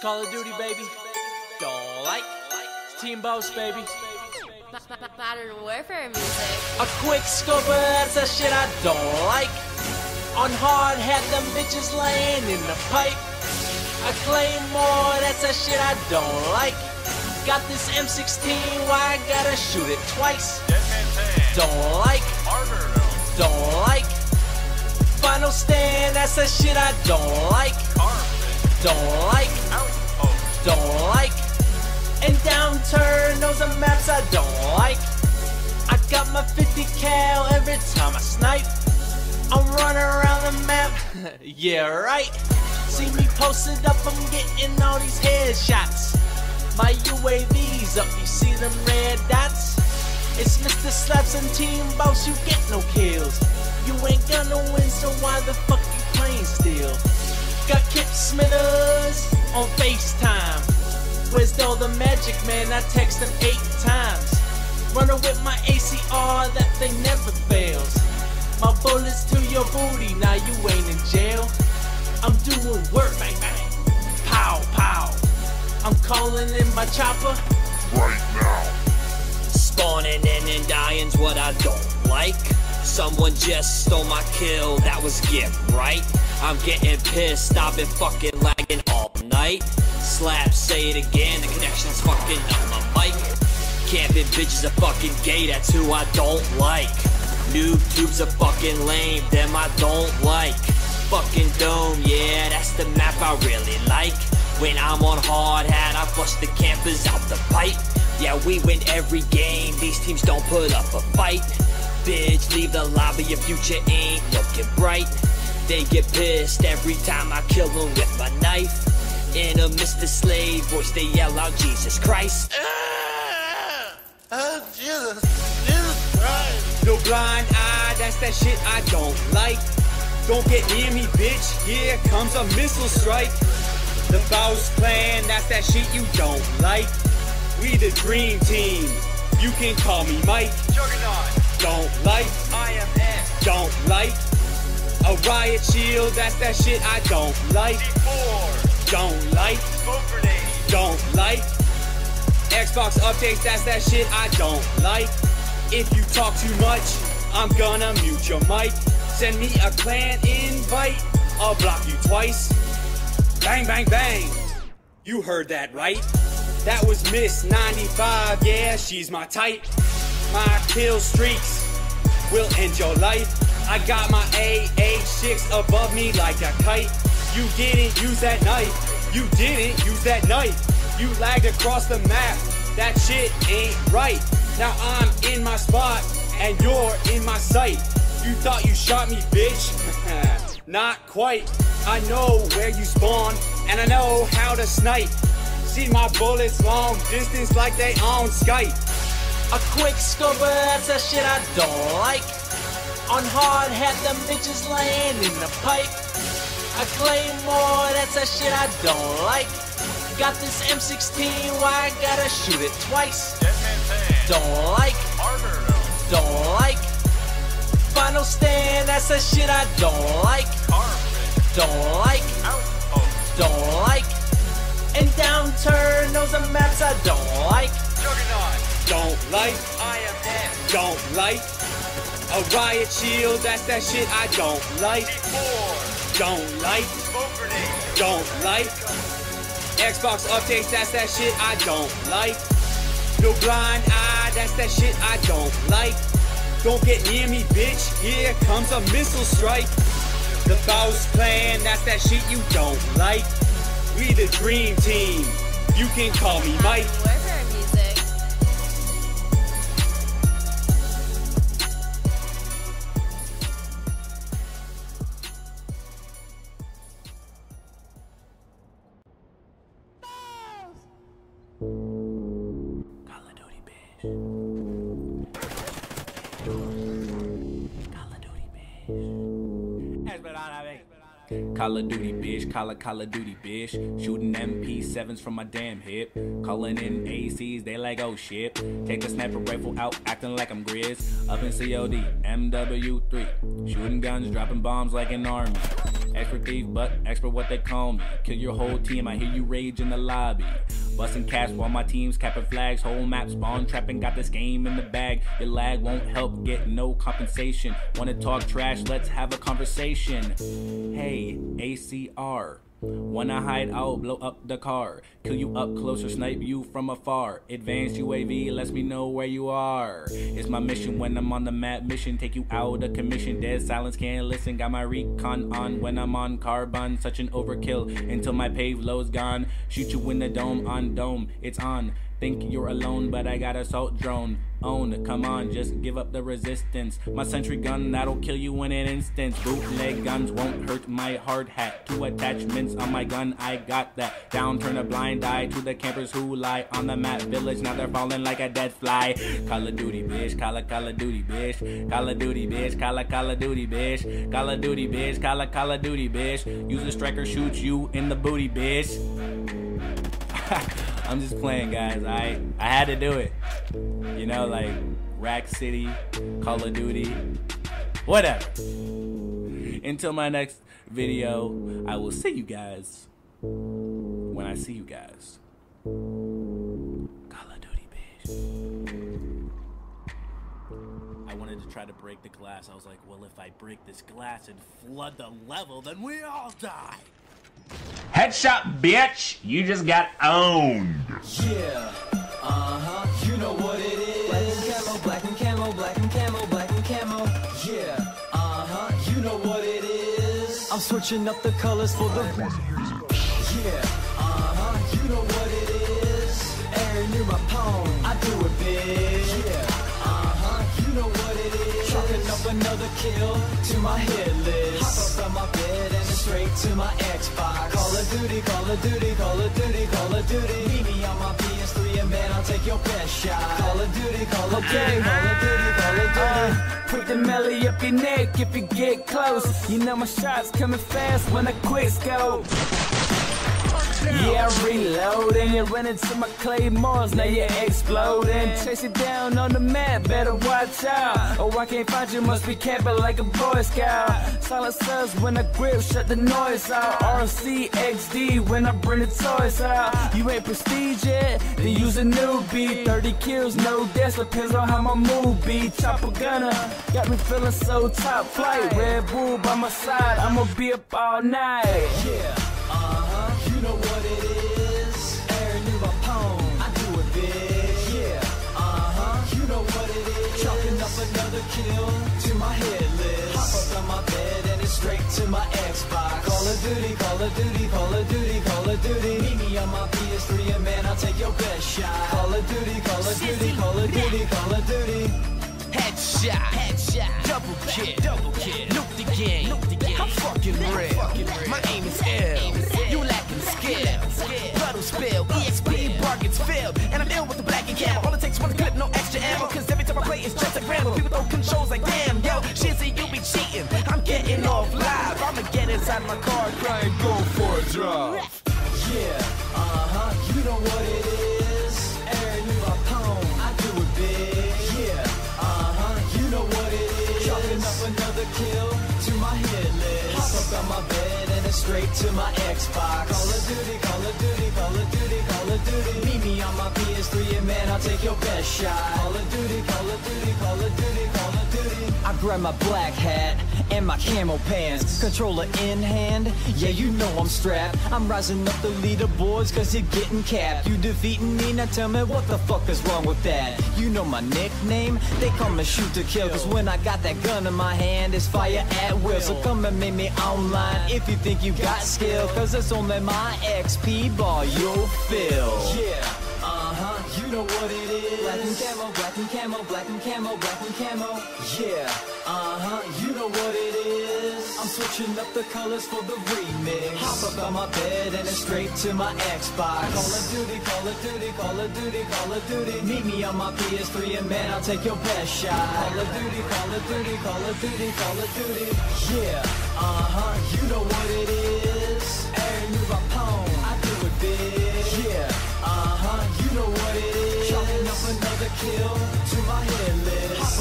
Call of Duty, baby. Don't like. It's Team Boss, baby. Modern warfare music. A quick scope, that's a shit I don't like. On hard, had them bitches laying in the pipe. A claymore, that's a shit I don't like. Got this M16, why I gotta shoot it twice? Don't like, don't like. Final stand, that's a shit I don't like. Don't like, don't like. And downturn, those are maps I don't like. I got my 50 cal every time I snipe. I'm running around the map, yeah, right. See me posted up, I'm getting all these headshots. My UAV's up, you see them red dots? It's Mr. Slaps and Team Boss, you get no kills. You ain't gonna win, so why the fuck you playing still? Got Kip Smithers on FaceTime. Where's all the magic, man? I text him eight times. Running with my ACR, that thing never fails. My bullets to your booty, now you ain't in jail. I'm doing work, bang bang. Pow pow. I'm calling in my chopper. right now. Spawning in and dying's what I don't like. Someone just stole my kill, that was gift, right? I'm getting pissed, I've been fucking lagging Slap, say it again, the connection's fucking on my mic. Camping bitches are fucking gay, that's who I don't like. Noob tubes are fucking lame, them I don't like. Fucking dome, yeah, that's the map I really like. When I'm on hard hat, I flush the campers out the pipe. Yeah, we win every game, these teams don't put up a fight. Bitch, leave the lobby, your future ain't looking bright. They get pissed every time I kill them with my knife. In a Mr. Slave voice, they yell out Jesus Christ. Oh, Jesus. Jesus Christ. No blind eye, that's that shit I don't like. Don't get near me, bitch. Here comes a missile strike. The Boss Clan, that's that shit you don't like. We the dream team. You can call me Mike. Juggernaut, Don't like, I am F. don't like. A riot shield, that's that shit I don't like. D4, Don't like, don't like. Xbox updates, that's that shit I don't like. If you talk too much, I'm gonna mute your mic. Send me a clan invite, I'll block you twice. Bang, bang, bang. You heard that right? That was Miss 95, yeah, she's my type. My kill streaks will end your life. I got my AH6 above me like a kite. You didn't use that knife. You didn't use that knife. You lagged across the map. That shit ain't right. Now I'm in my spot and you're in my sight. You thought you shot me, bitch? Not quite. I know where you spawn and I know how to snipe. See my bullets long distance like they on Skype. A quick but that's a shit I don't like. On hard, had them bitches laying in the pipe. A claymore, that's a shit I don't like. Got this M16, why I gotta shoot it twice? Don't like, don't like. Final stand, that's a shit I don't like. Don't like, don't like. And downturn, those are maps I don't like. Don't like, I am F. don't like. A riot shield, that's that shit I don't like. D4, Don't like, don't like. Xbox updates, that's that shit I don't like. No blind eye, that's that shit I don't like. Don't get near me, bitch. Here comes a missile strike. The Boss Clan, that's that shit you don't like. We the dream team. You can call me Mike. Call of Duty, bitch. Call of Call of Duty, bitch. Shooting MP7s from my damn hip. Calling in ACs, they like, oh shit. Take the sniper rifle out, acting like I'm Grizz. Up in COD, MW3. Shooting guns, dropping bombs like an army. Expert thief, but expert what they call me. Kill your whole team, I hear you rage in the lobby. Busting caps while my team's capping flags. Whole map spawn trapping, got this game in the bag. Your lag won't help, get no compensation. Wanna talk trash? Let's have a conversation. Hey, ACR. Wanna hide out, blow up the car. Kill you up close or snipe you from afar. Advanced UAV lets me know where you are. It's my mission when I'm on the map mission. Take you out of commission. Dead silence can't listen. Got my recon on when I'm on carbon. Such an overkill until my pave low's gone. Shoot you in the dome on dome. It's on. Think you're alone, but I got assault drone. Own, come on, just give up the resistance. My sentry gun that'll kill you in an instant. Bootleg guns won't hurt my hard hat. Two attachments on my gun, I got that. Down, turn a blind eye to the campers who lie on the map village. Now they're falling like a dead fly. Call of Duty, bitch. Call of Call of Duty, bitch. Call of Duty, bitch. Call of Call of Duty, bitch. Call of Duty, bitch. Call of Call of Duty, bitch. Use a striker, shoot you in the booty, bitch. I'm just playing, guys. I I had to do it. You know, like Rack City, Call of Duty, whatever. Until my next video, I will see you guys when I see you guys. Call of Duty, bitch. I wanted to try to break the glass. I was like, well, if I break this glass and flood the level, then we all die. Headshot, bitch! You just got owned. Yeah, uh huh, I'm switching up the colors for the. Yeah, uh huh, you know what it is. Aaron, you're my pawn, I do it big. Yeah, uh huh, you know what it is. Chalking up another kill to my hit list. Hop up on my bed and straight to my Xbox. Duty, Call of Duty, Call of Duty, Call of Duty. Meet me on my PS3 and man, I'll take your best shot. Call of Duty, Call of Duty, Call of Duty, Call of Duty. Put the melly up your neck if you get close. You know my shots coming fast when I quick scope. Yeah, I reload and you run into my claymores, now you're exploding. Chase it down on the map, better watch out. Oh, I can't find you, must be camping like a Boy Scout. Silent subs when I grip, shut the noise out. RCXD when I bring the toys out. You ain't prestige yet, then use a new beat. 30 kills, no deaths, depends on how my mood be. Chopper gunner, got me feeling so top flight. Red Bull by my side, I'ma be up all night. Yeah, another kill to my hit list. Hop up on my bed and it's straight to my Xbox. Call of Duty, Call of Duty, Call of Duty, Call of Duty. Meet me on my PS3 and man, I'll take your best shot. Call of Duty, Call of Duty, Call of Duty, Call of Duty. Headshot, headshot, double kill, double kill, nuke the game, nuke the game. I'm fucking real. My aim is ill. You lacking skill. Blood will spill. EXP bargains filled. And I'm ill with the black and camo. All it takes one clip, no extra ammo. Cause every time I play, it's just a ramble. People throw controls like damn, yo. Shit, see, you be cheating. I'm getting off live. I'ma get inside my car, crying, go for a drive. Yeah, uh-huh, you know what it is. List. On my bed and it's straight to my Xbox. Call of Duty, Call of Duty, Call of Duty, Call of Duty. Meet me on my PS3 and man, I'll take your best shot. Call of Duty, Call of Duty, Call of Duty, Call of Duty. I grab my black hat and my camo pants. Controller in hand, yeah, you know I'm strapped. I'm rising up the leaderboards cause you're getting capped. You defeating me, now tell me what the fuck is wrong with that. You know my nickname, they call me shoot to kill. Cause when I got that gun in my hand, it's fire at will. So come and meet me online if you think you got skill. Cause it's only my XP bar you'll fill. Yeah. You know what it is. Black and camo, black and camo, black and camo, black and camo. Yeah, uh-huh, you know what it is. I'm switching up the colors for the remix. Hop up on my bed and it's straight to my Xbox. Call of Duty, Call of Duty, Call of Duty, Call of Duty. Meet me on my PS3 and man, I'll take your best shot. Call of Duty, Call of Duty, Call of Duty, Call of Duty. Yeah, uh-huh, you know what it is. Kill to my.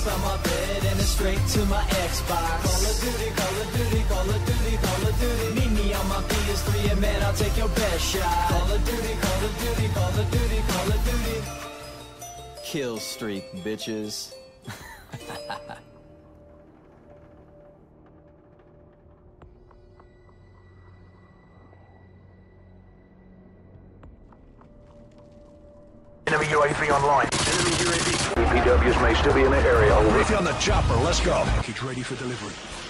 Hop up my bed and it's straight to my Xbox. Call of Duty, Call of Duty, Call of Duty, Call of Duty. Meet me on my PS3 and man, I'll take your best shot. Call of Duty, Call of Duty, Call of Duty, Call of Duty. Kill streak, bitches. UAV online. Enemy UAV. PWs may still be in the area. Over. on the chopper. Let's go. Package ready for delivery.